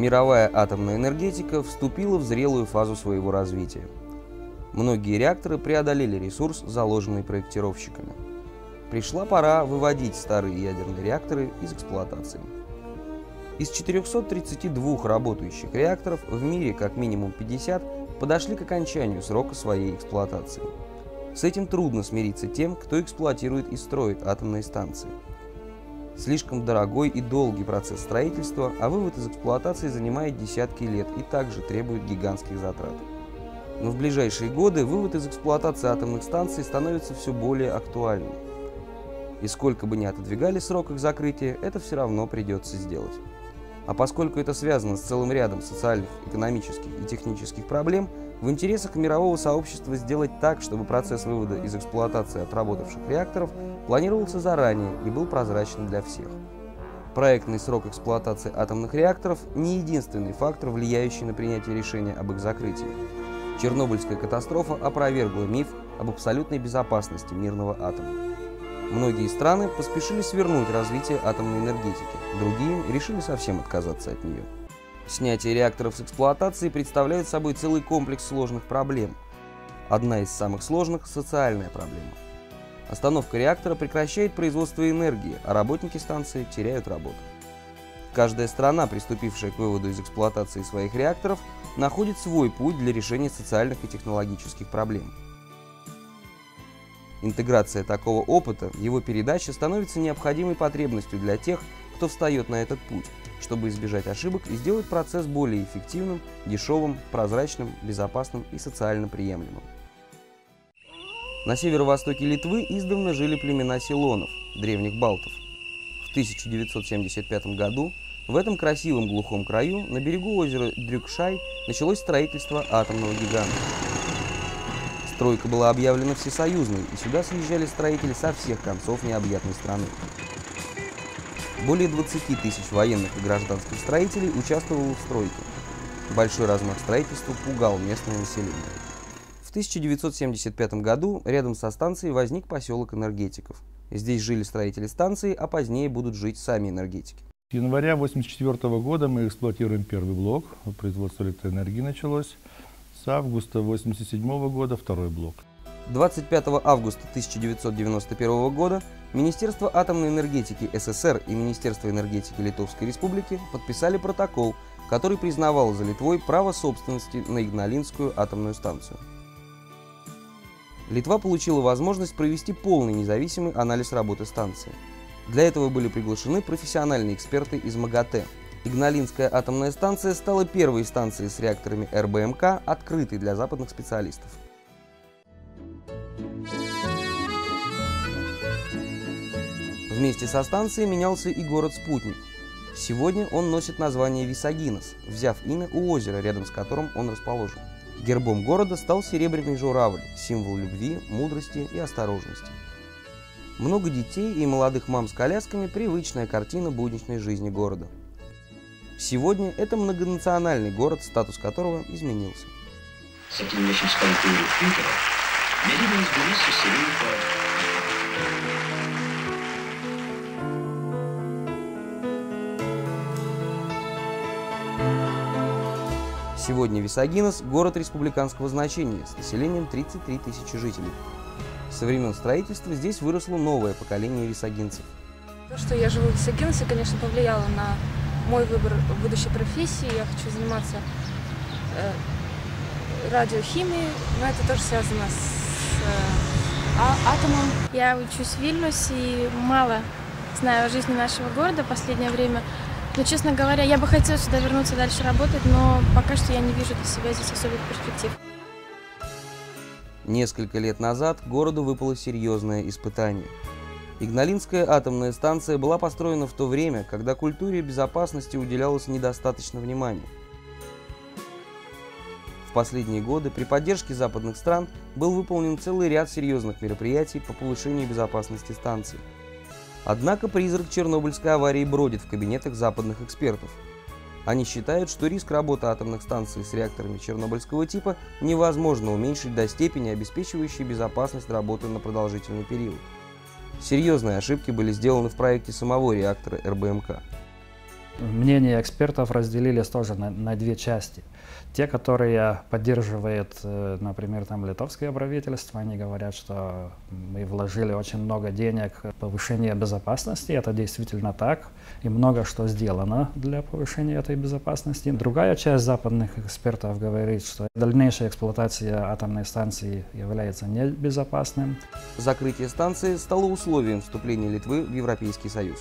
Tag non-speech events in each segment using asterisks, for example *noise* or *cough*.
Мировая атомная энергетика вступила в зрелую фазу своего развития. Многие реакторы преодолели ресурс, заложенный проектировщиками. Пришла пора выводить старые ядерные реакторы из эксплуатации. Из 432 работающих реакторов в мире как минимум 50 подошли к окончанию срока своей эксплуатации. С этим трудно смириться тем, кто эксплуатирует и строит атомные станции. Слишком дорогой и долгий процесс строительства, а вывод из эксплуатации занимает десятки лет и также требует гигантских затрат. Но в ближайшие годы вывод из эксплуатации атомных станций становится все более актуальным. И сколько бы ни отодвигали срок их закрытия, это все равно придется сделать. А поскольку это связано с целым рядом социальных, экономических и технических проблем, в интересах мирового сообщества сделать так, чтобы процесс вывода из эксплуатации отработавших реакторов планировался заранее и был прозрачным для всех. Проектный срок эксплуатации атомных реакторов – не единственный фактор, влияющий на принятие решения об их закрытии. Чернобыльская катастрофа опровергла миф об абсолютной безопасности мирного атома. Многие страны поспешили свернуть развитие атомной энергетики, другие решили совсем отказаться от нее. Снятие реакторов с эксплуатации представляет собой целый комплекс сложных проблем. Одна из самых сложных – социальная проблема. Остановка реактора прекращает производство энергии, а работники станции теряют работу. Каждая страна, приступившая к выводу из эксплуатации своих реакторов, находит свой путь для решения социальных и технологических проблем. Интеграция такого опыта, его передача становится необходимой потребностью для тех, кто встает на этот путь, чтобы избежать ошибок и сделать процесс более эффективным, дешевым, прозрачным, безопасным и социально приемлемым. На северо-востоке Литвы издавна жили племена силонов, древних балтов. В 1975 году в этом красивом глухом краю на берегу озера Дрюкшай началось строительство атомного гиганта. Стройка была объявлена всесоюзной, и сюда съезжали строители со всех концов необъятной страны. Более 20 тысяч военных и гражданских строителей участвовало в стройке. Большой размах строительства пугал местное население. В 1975 году рядом со станцией возник поселок энергетиков. Здесь жили строители станции, а позднее будут жить сами энергетики. С января 1984 года мы эксплуатируем первый блок, производство электроэнергии началось. С августа 1987 года второй блок. 25 августа 1991 года Министерство атомной энергетики СССР и Министерство энергетики Литовской Республики подписали протокол, который признавал за Литвой право собственности на Игналинскую атомную станцию. Литва получила возможность провести полный независимый анализ работы станции. Для этого были приглашены профессиональные эксперты из МАГАТЭ. Игналинская атомная станция стала первой станцией с реакторами РБМК, открытой для западных специалистов. Вместе со станцией менялся и город-спутник. Сегодня он носит название Висагинос, взяв имя у озера, рядом с которым он расположен. Гербом города стал серебряный журавль, символ любви, мудрости и осторожности. Много детей и молодых мам с колясками – привычная картина будничной жизни города. Сегодня это многонациональный город, статус которого изменился. Сегодня Висагинос – город республиканского значения с населением 33 тысячи жителей. Со времен строительства здесь выросло новое поколение висагинцев. То, что я живу в Висагиносе, конечно, повлияло на мой выбор будущей профессии. Я хочу заниматься э, радиохимией, но это тоже связано с э, а атомом. Я учусь в Вильнюсе и мало знаю о жизни нашего города в последнее время. Но, честно говоря, я бы хотела сюда вернуться дальше работать, но пока что я не вижу для себя здесь особых перспектив. Несколько лет назад городу выпало серьезное испытание. Игналинская атомная станция была построена в то время, когда культуре безопасности уделялось недостаточно внимания. В последние годы при поддержке западных стран был выполнен целый ряд серьезных мероприятий по повышению безопасности станции. Однако призрак Чернобыльской аварии бродит в кабинетах западных экспертов. Они считают, что риск работы атомных станций с реакторами чернобыльского типа невозможно уменьшить до степени, обеспечивающей безопасность работы на продолжительный период. Серьезные ошибки были сделаны в проекте самого реактора РБМК. Мнения экспертов разделились тоже на, на две части. Те, которые поддерживают, э, например, там литовское правительство, они говорят, что мы вложили очень много денег в повышение безопасности. Это действительно так. И много что сделано для повышения этой безопасности. Другая часть западных экспертов говорит, что дальнейшая эксплуатация атомной станции является небезопасным. Закрытие станции стало условием вступления Литвы в Европейский Союз.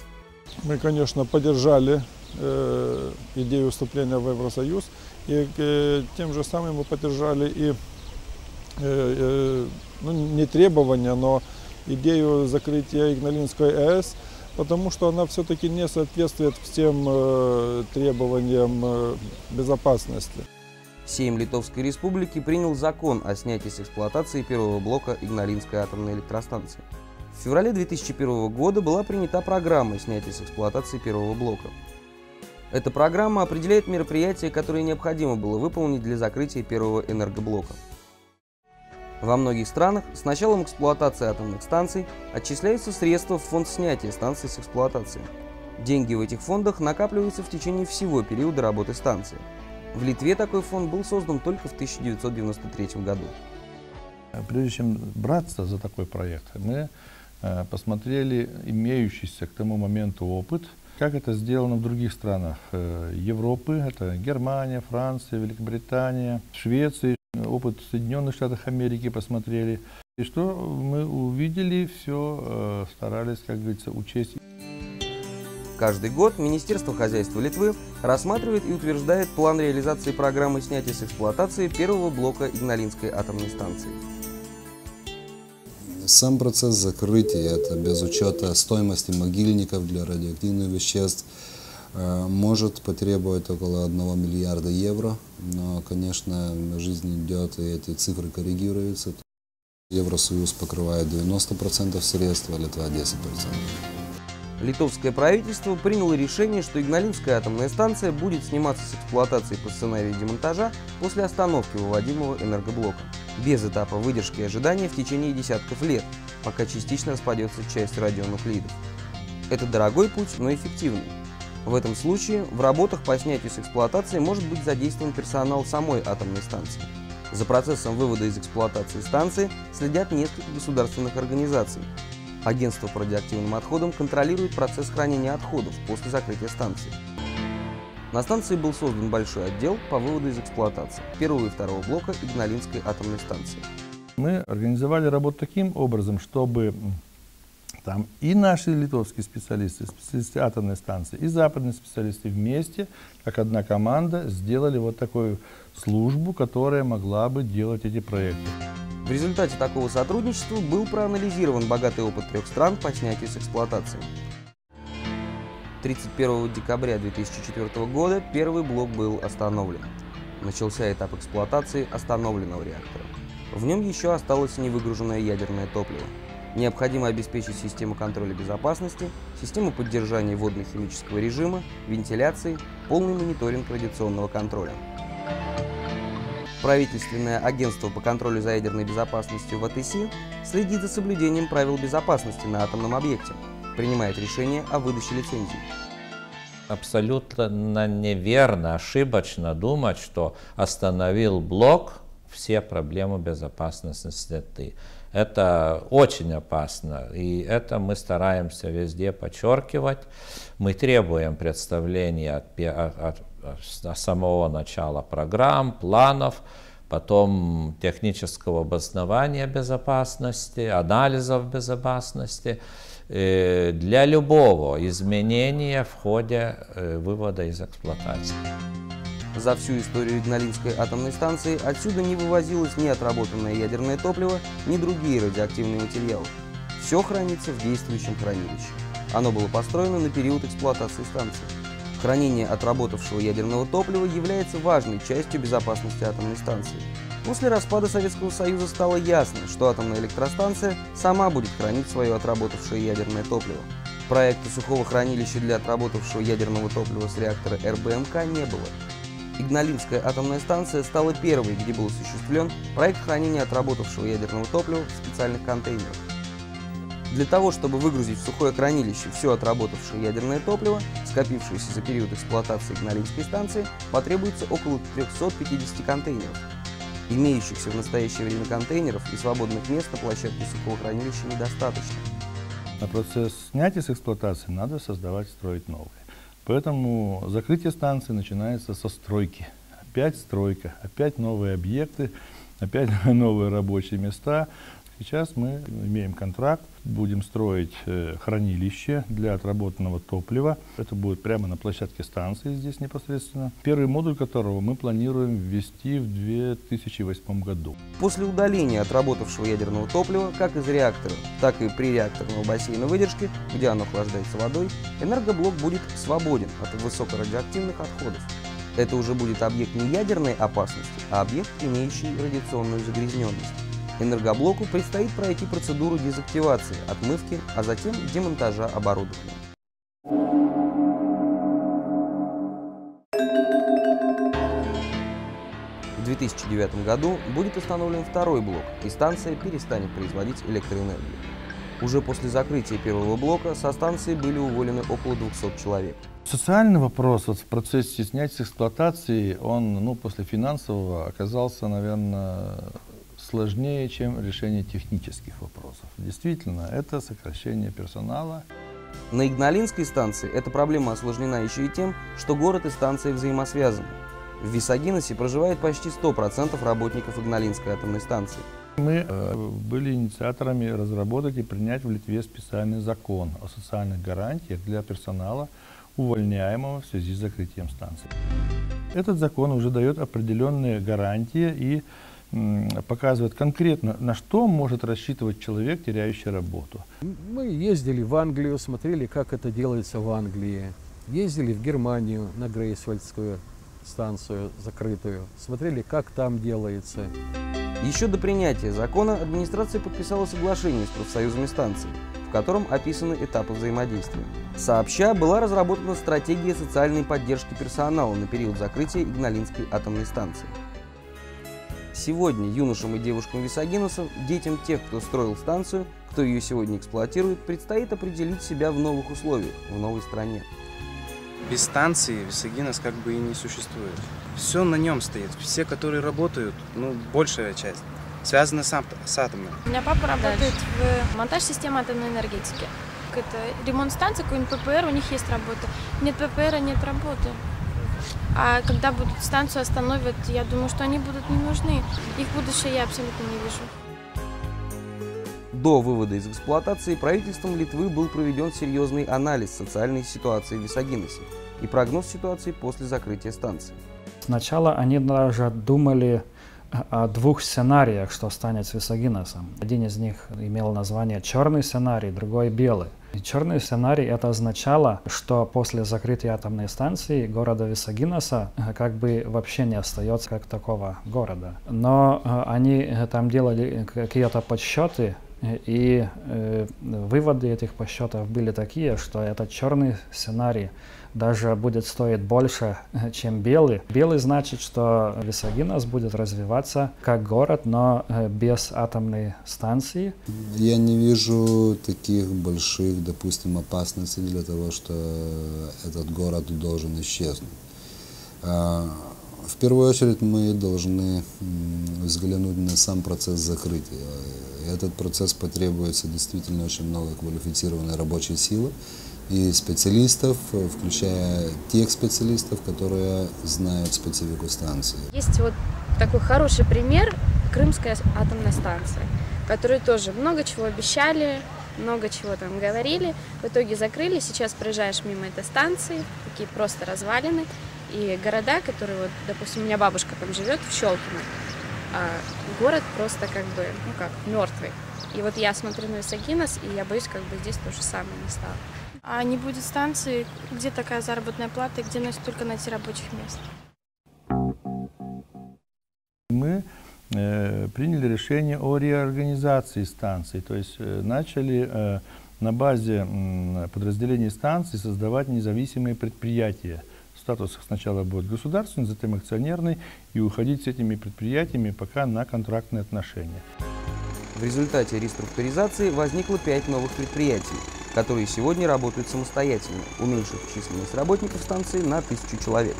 Мы, конечно, поддержали э, идею вступления в Евросоюз, и э, тем же самым мы поддержали и, э, э, ну, не требования, но идею закрытия Игналинской АЭС, потому что она все-таки не соответствует всем э, требованиям э, безопасности. Сейм Литовской Республики принял закон о снятии с эксплуатации первого блока Игналинской атомной электростанции. В феврале 2001 года была принята программа снятия с эксплуатации первого блока. Эта программа определяет мероприятия, которые необходимо было выполнить для закрытия первого энергоблока. Во многих странах с началом эксплуатации атомных станций отчисляются средства в фонд снятия станций с эксплуатации. Деньги в этих фондах накапливаются в течение всего периода работы станции. В Литве такой фонд был создан только в 1993 году. Прежде чем браться за такой проект, мы э, посмотрели имеющийся к тому моменту опыт – как это сделано в других странах э, Европы, это Германия, Франция, Великобритания, Швеция, опыт Соединенных Штатов Америки посмотрели. И что мы увидели, все э, старались, как говорится, учесть. Каждый год Министерство хозяйства Литвы рассматривает и утверждает план реализации программы снятия с эксплуатации первого блока Игналинской атомной станции. Сам процесс закрытия, это без учета стоимости могильников для радиоактивных веществ, э, может потребовать около 1 миллиарда евро, но, конечно, жизнь идет, и эти цифры коррегируются. Евросоюз покрывает 90% средств, а Литва 10%. Литовское правительство приняло решение, что Игналинская атомная станция будет сниматься с эксплуатации по сценарию демонтажа после остановки выводимого энергоблока, без этапа выдержки и ожидания в течение десятков лет, пока частично распадется часть радионуклидов. Это дорогой путь, но эффективный. В этом случае в работах по снятию с эксплуатации может быть задействован персонал самой атомной станции. За процессом вывода из эксплуатации станции следят несколько государственных организаций, Агентство по радиоактивным отходам контролирует процесс хранения отходов после закрытия станции. На станции был создан большой отдел по выводу из эксплуатации первого и второго блока Игналинской атомной станции. Мы организовали работу таким образом, чтобы там и наши литовские специалисты, специалисты атомной станции, и западные специалисты вместе, как одна команда, сделали вот такую службу, которая могла бы делать эти проекты. В результате такого сотрудничества был проанализирован богатый опыт трех стран по снятию с эксплуатации. 31 декабря 2004 года первый блок был остановлен. Начался этап эксплуатации остановленного реактора. В нем еще осталось невыгруженное ядерное топливо. Необходимо обеспечить систему контроля безопасности, систему поддержания водно-химического режима, вентиляции, полный мониторинг радиационного контроля. Правительственное агентство по контролю за ядерной безопасностью в АТС следит за соблюдением правил безопасности на атомном объекте, принимает решение о выдаче лицензий. Абсолютно неверно, ошибочно думать, что остановил блок, все проблемы безопасности сняты. Это очень опасно, и это мы стараемся везде подчеркивать. Мы требуем представления от, от, с самого начала программ, планов, потом технического обоснования безопасности, анализов безопасности э, для любого изменения в ходе э, вывода из эксплуатации. За всю историю Игналинской атомной станции отсюда не вывозилось ни отработанное ядерное топливо, ни другие радиоактивные материалы. Все хранится в действующем хранилище. Оно было построено на период эксплуатации станции. Хранение отработавшего ядерного топлива является важной частью безопасности атомной станции. После распада Советского Союза стало ясно, что атомная электростанция сама будет хранить свое отработавшее ядерное топливо. Проекта сухого хранилища для отработавшего ядерного топлива с реактора РБМК не было. Игналинская атомная станция стала первой, где был осуществлен проект хранения отработавшего ядерного топлива в специальных контейнерах. Для того, чтобы выгрузить в сухое хранилище все отработавшее ядерное топливо, скопившееся за период эксплуатации Игналинской станции, потребуется около 350 контейнеров. Имеющихся в настоящее время контейнеров и свободных мест на площадке сухого хранилища недостаточно. На процесс снятия с эксплуатации надо создавать, строить новые. Поэтому закрытие станции начинается со стройки. Опять стройка, опять новые объекты, опять *laughs* новые рабочие места. Сейчас мы имеем контракт, будем строить э, хранилище для отработанного топлива. Это будет прямо на площадке станции здесь непосредственно. Первый модуль которого мы планируем ввести в 2008 году. После удаления отработавшего ядерного топлива, как из реактора, так и при реакторного бассейна выдержки, где оно охлаждается водой, энергоблок будет свободен от высокорадиоактивных отходов. Это уже будет объект не ядерной опасности, а объект, имеющий радиационную загрязненность. Энергоблоку предстоит пройти процедуру дезактивации, отмывки, а затем демонтажа оборудования. В 2009 году будет установлен второй блок, и станция перестанет производить электроэнергию. Уже после закрытия первого блока со станции были уволены около 200 человек. Социальный вопрос вот в процессе снятия эксплуатации, он ну, после финансового оказался, наверное, сложнее, чем решение технических вопросов. Действительно, это сокращение персонала. На Игналинской станции эта проблема осложнена еще и тем, что город и станция взаимосвязаны. В Висагиносе проживает почти 100% работников Игналинской атомной станции. Мы э, были инициаторами разработать и принять в Литве специальный закон о социальных гарантиях для персонала, увольняемого в связи с закрытием станции. Этот закон уже дает определенные гарантии и показывает конкретно, на что может рассчитывать человек, теряющий работу. Мы ездили в Англию, смотрели, как это делается в Англии. Ездили в Германию на Грейсвальдскую станцию закрытую, смотрели, как там делается. Еще до принятия закона администрация подписала соглашение с профсоюзами станций, в котором описаны этапы взаимодействия. Сообща была разработана стратегия социальной поддержки персонала на период закрытия Игналинской атомной станции. Сегодня юношам и девушкам Висагинуса, детям тех, кто строил станцию, кто ее сегодня эксплуатирует, предстоит определить себя в новых условиях, в новой стране. Без станции Висагинос как бы и не существует. Все на нем стоит. Все, которые работают, ну, большая часть, связаны с, с атомом. У меня папа работает в монтаж системы атомной энергетики. Это ремонт станции, какой-нибудь ППР, у них есть работа. Нет ППР, нет работы. А когда будут станцию остановят, я думаю, что они будут не нужны. Их будущее я абсолютно не вижу. До вывода из эксплуатации правительством Литвы был проведен серьезный анализ социальной ситуации в Висагиносе и прогноз ситуации после закрытия станции. Сначала они даже думали о двух сценариях, что станет с Висагиносом. Один из них имел название «черный сценарий», другой «белый». Черный сценарий это означало, что после закрытия атомной станции города Висагиноса э, как бы вообще не остается как такого города. Но э, они э, там делали какие-то подсчеты, и выводы этих подсчетов были такие, что этот черный сценарий даже будет стоить больше, *laughs* чем белый. Белый значит, что Висагинос будет развиваться как город, но э, без атомной станции. Я не вижу таких больших, допустим, опасностей для того, что этот город должен исчезнуть. А, в первую очередь мы должны взглянуть на сам процесс закрытия. Этот процесс потребуется действительно очень много квалифицированной рабочей силы и специалистов, включая тех специалистов, которые знают специфику станции. Есть вот такой хороший пример Крымская атомная станция, которую тоже много чего обещали, много чего там говорили, в итоге закрыли, сейчас проезжаешь мимо этой станции, такие просто развалины, и города, которые, вот, допустим, у меня бабушка там живет в Щелкино, а город просто как бы, ну как, мертвый. И вот я смотрю на Висагинос, и я боюсь, как бы здесь то же самое не стало. А не будет станции, где такая заработная плата, где носят только найти рабочих мест? Мы э, приняли решение о реорганизации станций, то есть э, начали э, на базе э, подразделений станций создавать независимые предприятия статус сначала будет государственный, затем акционерный, и уходить с этими предприятиями пока на контрактные отношения. В результате реструктуризации возникло пять новых предприятий, которые сегодня работают самостоятельно, уменьшив численность работников станции на тысячу человек.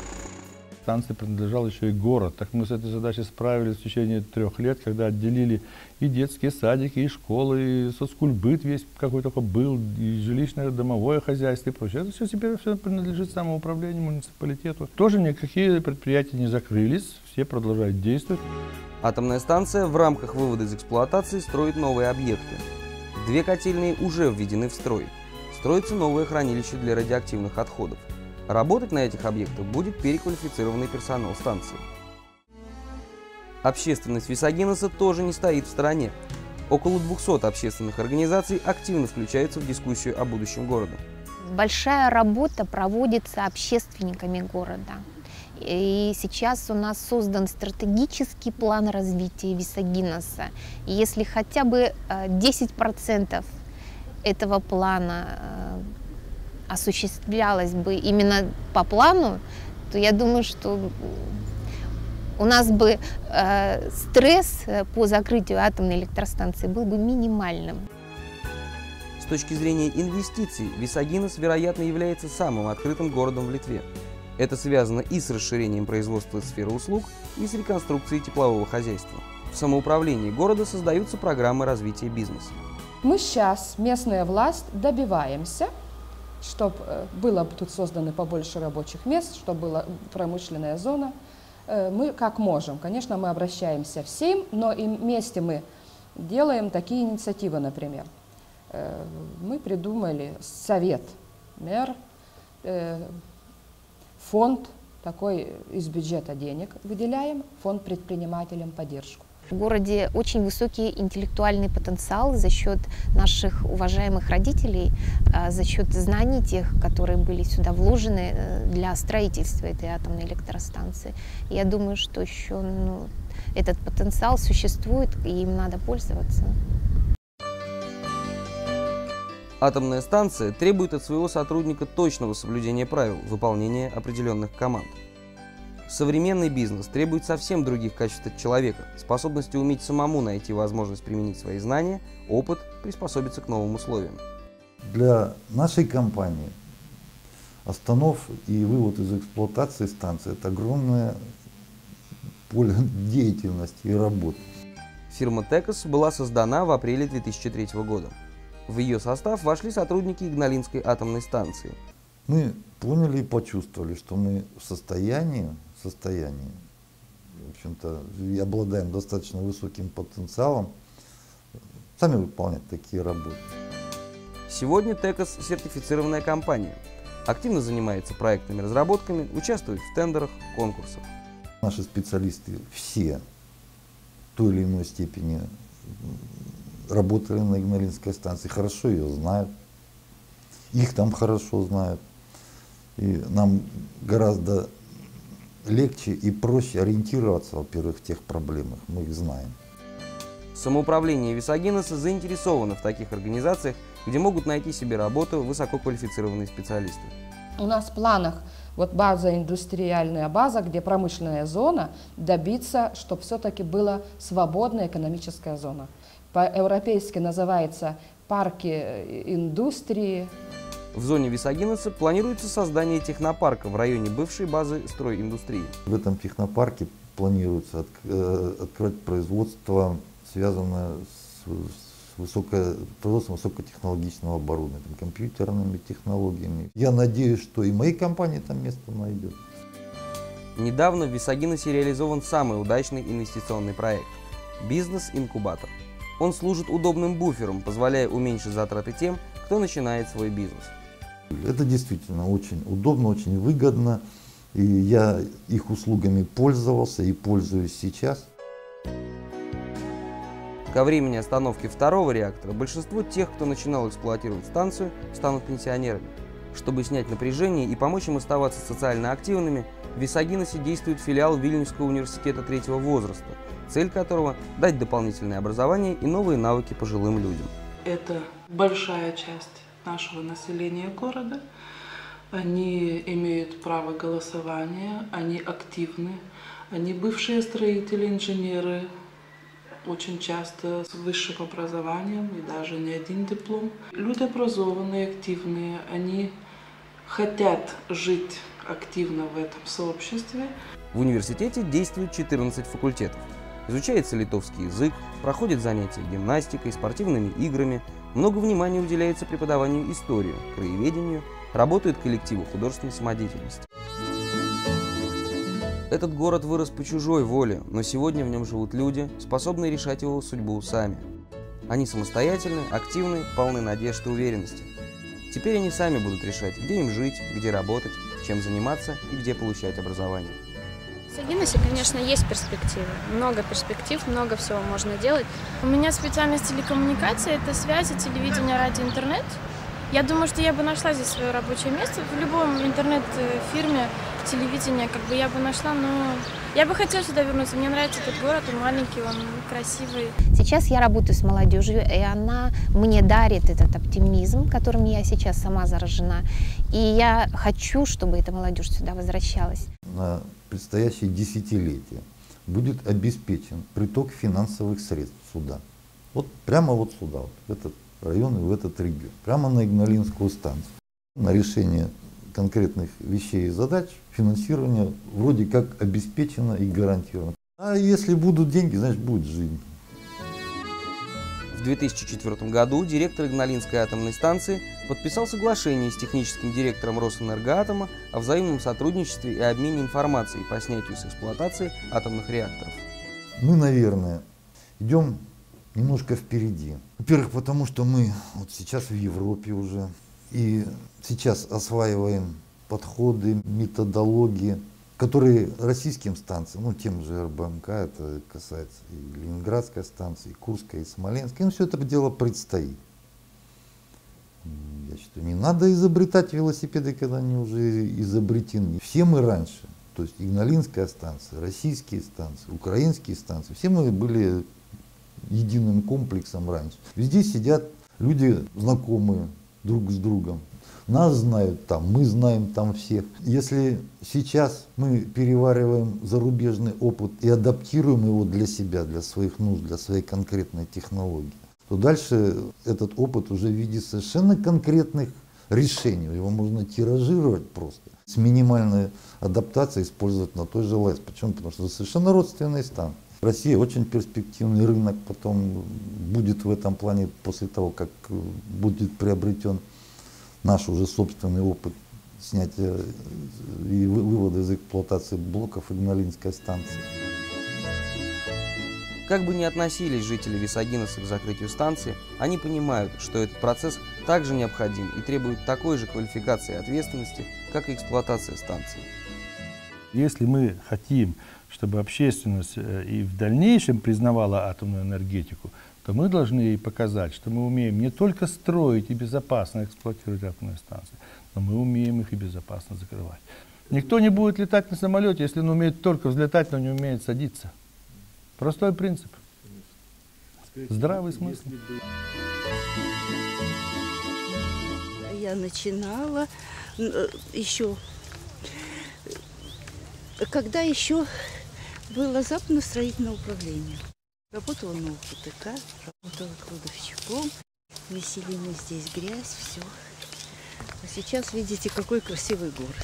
Станции принадлежал еще и город. Так мы с этой задачей справились в течение трех лет, когда отделили и детские садики, и школы, и соцкульбыт весь какой только был, и жилищное домовое хозяйство и прочее. Это все теперь все принадлежит самоуправлению, муниципалитету. Тоже никакие предприятия не закрылись, все продолжают действовать. Атомная станция в рамках вывода из эксплуатации строит новые объекты. Две котельные уже введены в строй. Строится новое хранилище для радиоактивных отходов. Работать на этих объектах будет переквалифицированный персонал станции. Общественность Висагинеса тоже не стоит в стороне. Около 200 общественных организаций активно включаются в дискуссию о будущем города. Большая работа проводится общественниками города. И сейчас у нас создан стратегический план развития Висагинеса. И если хотя бы 10% этого плана осуществлялось бы именно по плану, то я думаю, что у нас бы э, стресс по закрытию атомной электростанции был бы минимальным. С точки зрения инвестиций, Висагинес, вероятно, является самым открытым городом в Литве. Это связано и с расширением производства сферы услуг, и с реконструкцией теплового хозяйства. В самоуправлении города создаются программы развития бизнеса. Мы сейчас, местная власть, добиваемся чтобы э, было тут создано побольше рабочих мест, чтобы была промышленная зона. Э, мы как можем. Конечно, мы обращаемся всем, но и вместе мы делаем такие инициативы, например. Э, мы придумали совет, мэр, фонд такой из бюджета денег выделяем, фонд предпринимателям поддержку. В городе очень высокий интеллектуальный потенциал за счет наших уважаемых родителей, а, за счет знаний тех, которые были сюда вложены э, для строительства этой атомной электростанции. Я думаю, что еще ну, этот потенциал существует, и им надо пользоваться. Атомная станция требует от своего сотрудника точного соблюдения правил, выполнения определенных команд. Современный бизнес требует совсем других качеств от человека, способности уметь самому найти возможность применить свои знания, опыт, приспособиться к новым условиям. Для нашей компании останов и вывод из эксплуатации станции – это огромное поле деятельности и работы. Фирма Текос была создана в апреле 2003 года. В ее состав вошли сотрудники Игналинской атомной станции. Мы поняли и почувствовали, что мы в состоянии состоянии. В общем-то, обладаем достаточно высоким потенциалом сами выполнять такие работы. Сегодня ТЭКОС – сертифицированная компания. Активно занимается проектными разработками, участвует в тендерах, конкурсах. Наши специалисты все в той или иной степени работали на Игналинской станции, хорошо ее знают, их там хорошо знают. И нам гораздо легче и проще ориентироваться, во-первых, в тех проблемах, мы их знаем. Самоуправление Висагинеса заинтересовано в таких организациях, где могут найти себе работу высококвалифицированные специалисты. У нас в планах вот база, индустриальная база, где промышленная зона, добиться, чтобы все-таки была свободная экономическая зона. По-европейски называется парки э, индустрии. В зоне Висагинеса планируется создание технопарка в районе бывшей базы стройиндустрии. В этом технопарке планируется э, открыть производство, связанное с высоко, производством высокотехнологичного оборудования, там, компьютерными технологиями. Я надеюсь, что и моей компании там место найдет. Недавно в Висагиносе реализован самый удачный инвестиционный проект – бизнес-инкубатор. Он служит удобным буфером, позволяя уменьшить затраты тем, кто начинает свой бизнес. Это действительно очень удобно, очень выгодно. И я их услугами пользовался и пользуюсь сейчас. Ко времени остановки второго реактора большинство тех, кто начинал эксплуатировать станцию, станут пенсионерами. Чтобы снять напряжение и помочь им оставаться социально активными, в Висагиносе действует филиал Вильнюсского университета третьего возраста, цель которого – дать дополнительное образование и новые навыки пожилым людям. Это большая часть нашего населения города. Они имеют право голосования, они активны, они бывшие строители, инженеры, очень часто с высшим образованием и даже не один диплом. Люди образованные, активные, они хотят жить активно в этом сообществе. В университете действует 14 факультетов. Изучается литовский язык, проходят занятия гимнастикой, спортивными играми, много внимания уделяется преподаванию истории, краеведению, работают коллективы художественной самодеятельности. Этот город вырос по чужой воле, но сегодня в нем живут люди, способные решать его судьбу сами. Они самостоятельны, активны, полны надежд и уверенности. Теперь они сами будут решать, где им жить, где работать, чем заниматься и где получать образование. В Сагиносе, конечно, есть перспективы. Много перспектив, много всего можно делать. У меня специальность телекоммуникации, это связи, телевидение, радио, интернет. Я думаю, что я бы нашла здесь свое рабочее место. В любом интернет-фирме телевидения как бы я бы нашла, но я бы хотела сюда вернуться. Мне нравится этот город, он маленький, он красивый. Сейчас я работаю с молодежью, и она мне дарит этот оптимизм, которым я сейчас сама заражена. И я хочу, чтобы эта молодежь сюда возвращалась. На предстоящие десятилетия будет обеспечен приток финансовых средств сюда. Вот прямо вот сюда, вот, в этот район и в этот регион, прямо на Игналинскую станцию. На решение конкретных вещей и задач финансирование вроде как обеспечено и гарантировано. А если будут деньги, значит будет жизнь. В 2004 году директор Игналинской атомной станции подписал соглашение с техническим директором Росэнергоатома о взаимном сотрудничестве и обмене информацией по снятию с эксплуатации атомных реакторов. Мы, наверное, идем немножко впереди. Во-первых, потому что мы вот сейчас в Европе уже, и сейчас осваиваем подходы, методологии, которые российским станциям, ну тем же РБМК, это касается и Ленинградской станции, и Курской, и Смоленской, ну все это дело предстоит. Я считаю, не надо изобретать велосипеды, когда они уже изобретены. Все мы раньше, то есть Игналинская станция, российские станции, украинские станции, все мы были единым комплексом раньше. Везде сидят люди знакомые друг с другом. Нас знают там, мы знаем там всех. Если сейчас мы перевариваем зарубежный опыт и адаптируем его для себя, для своих нужд, для своей конкретной технологии, то дальше этот опыт уже в виде совершенно конкретных решений. Его можно тиражировать просто. С минимальной адаптацией использовать на той же ЛЭС. Почему? Потому что совершенно родственный стан. Россия очень перспективный рынок потом будет в этом плане после того, как будет приобретен наш уже собственный опыт снятия и вывода из эксплуатации блоков Игналинской станции. Как бы ни относились жители Висагинеса к закрытию станции, они понимают, что этот процесс также необходим и требует такой же квалификации и ответственности, как и эксплуатация станции. Если мы хотим, чтобы общественность э, и в дальнейшем признавала атомную энергетику, то мы должны ей показать, что мы умеем не только строить и безопасно эксплуатировать атомные станции, но мы умеем их и безопасно закрывать. Никто не будет летать на самолете, если он умеет только взлетать, но не умеет садиться. Простой принцип. Здравый смысл. Я начинала э, еще, когда еще было западно-строительное управление. Работала на УПТК, работала кладовщиком, месили мы здесь грязь, все. А сейчас видите, какой красивый город.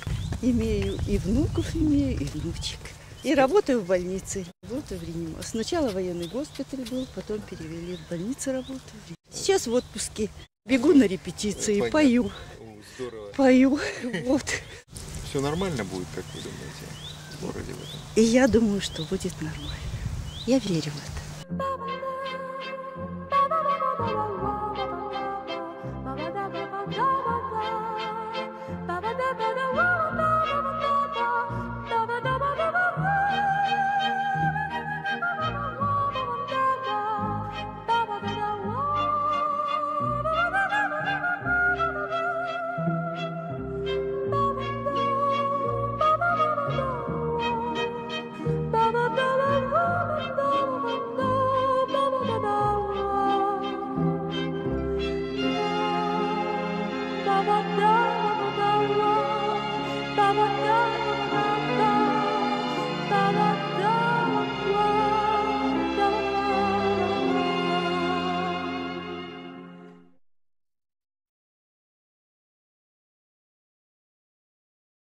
Имею и внуков, имею, и внучек. И работаю в больнице. Работаю в реанимации. Сначала военный госпиталь был, потом перевели в больницу работаю. Сейчас в отпуске. Бегу на репетиции, ну, пою. Здорово. Пою. *laughs* Вот. Все нормально будет, как вы думаете, городе. В этом. И я думаю, что будет нормально. Я верю в это.